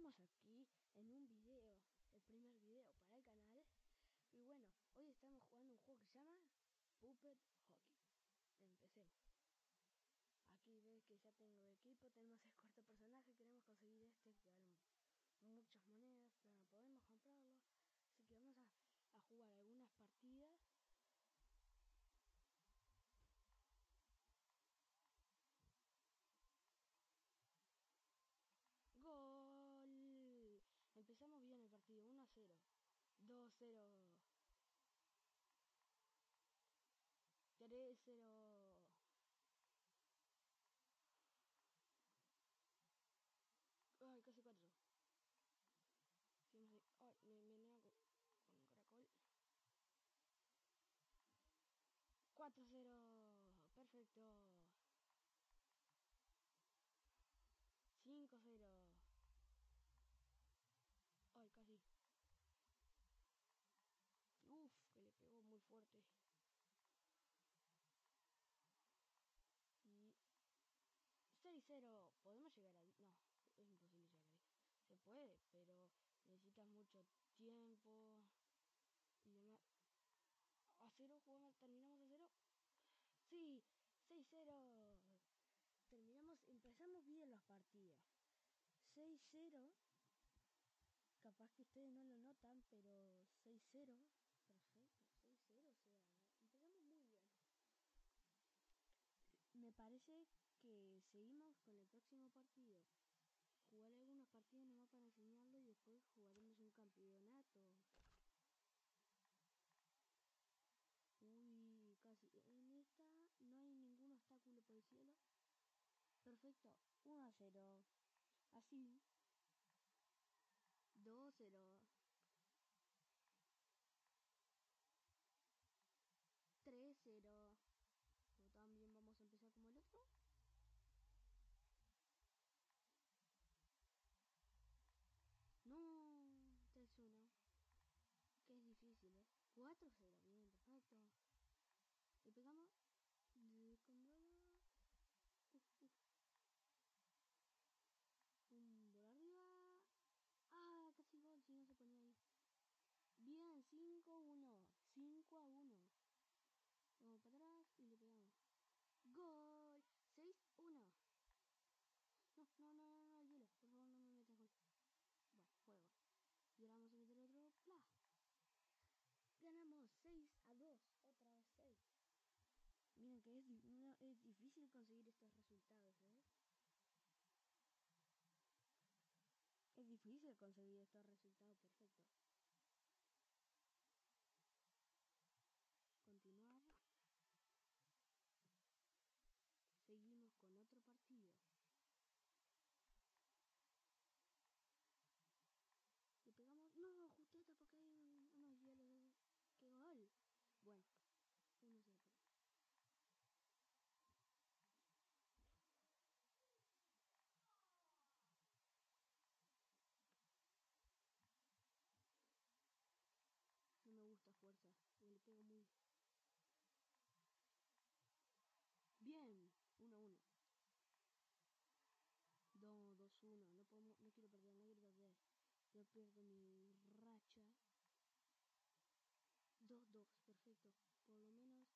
estamos aquí en un video, el primer video para el canal. Y bueno, hoy estamos jugando un juego que se llama Puppet Hockey. Empecemos. Aquí ves que ya tengo equipo, tenemos el cuarto personaje, queremos conseguir este que muchas monedas, pero no podemos comprarlo. 2-0. 2-0. 3-0. Ay, casi 4. Ay, me menea con, con caracol. 4-0. Perfecto. Fuerte. Y 6-0. ¿Podemos llegar ahí? No, es imposible llegar ahí. Se puede, pero necesitas mucho tiempo. Y demás. ¿A cero jugamos? ¿Terminamos a cero? Sí, 6-0 terminamos, empezamos bien las partidas. 6-0, capaz que ustedes no lo notan, pero 6-0, perfecto, 6-0, o sea, empezamos muy bien. Me parece que seguimos con el próximo partido. Jugaré algunos partidos nomás para enseñarlo y después jugaremos un campeonato. Uy, casi. En esta no hay ningún obstáculo por el cielo. Perfecto. 1 a 0. Así. 2 a 0. 4, 0, bien, perfecto. Y pegamos de control. Un bola arriba. Ah, casi gol si no se ponía ahí. Bien, 5-1. 5 a 1. Vamos para atrás y le pegamos. Gol. 6-1. No, no, no, no. 6 a 2. Otra vez 6. Miren que es, es difícil conseguir estos resultados, ¿eh? Es difícil conseguir estos resultados perfectos. Continuar. Seguimos con otro partido. Le pegamos... No, justeta porque hay unos hielos. ¡Qué gol! Bueno, uno se No Bien, 1-1. 2, 2, 1. No, podemos, no quiero perder, no quiero perder. Yo pierdo mi racha. 2, 2, perfecto. Por lo menos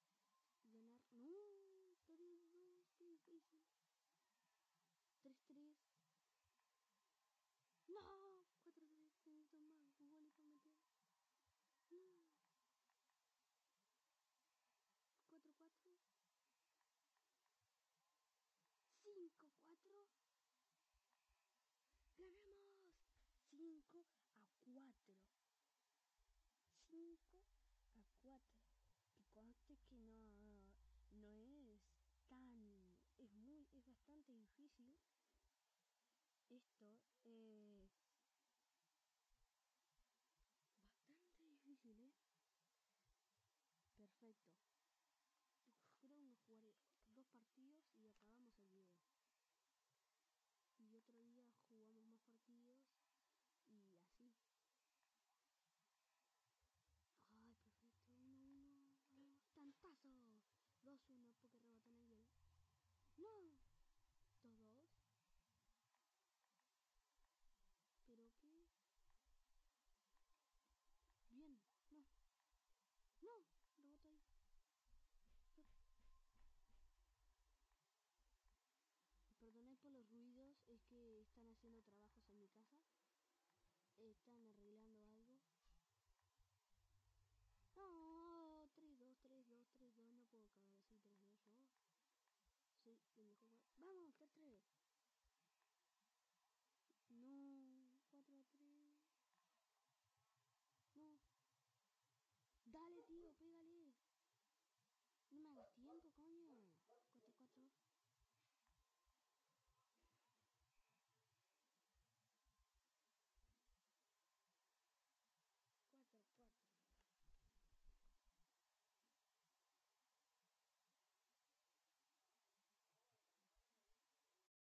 ganar. No, 3, 2, qué difícil. 3, 3. No, 4, 3, necesito más. Un gol y meter. 4, 4. 5, 4. Ganamos 5 a 4. 5 a 4. Que conste que no, no es tan... Es muy... Es bastante difícil. Esto es bastante difícil, ¿eh? Perfecto. Creo que jugaré dos partidos y acabamos el video. Y otro día jugamos más partidos Eso. 2-1 porque rebotan el gol. No. 2-2. Pero qué. Bien. No. No. Reboto ahí. Perdonad por los ruidos, es que están haciendo trabajos en mi casa. Están arreglando algo. Puedo cagar así 3, 2 yo. Soy el mejor. ¡Vamos! 3, 3. No, 4, 3. No. Dale, tío, pégale. No me hagas tiempo, coño.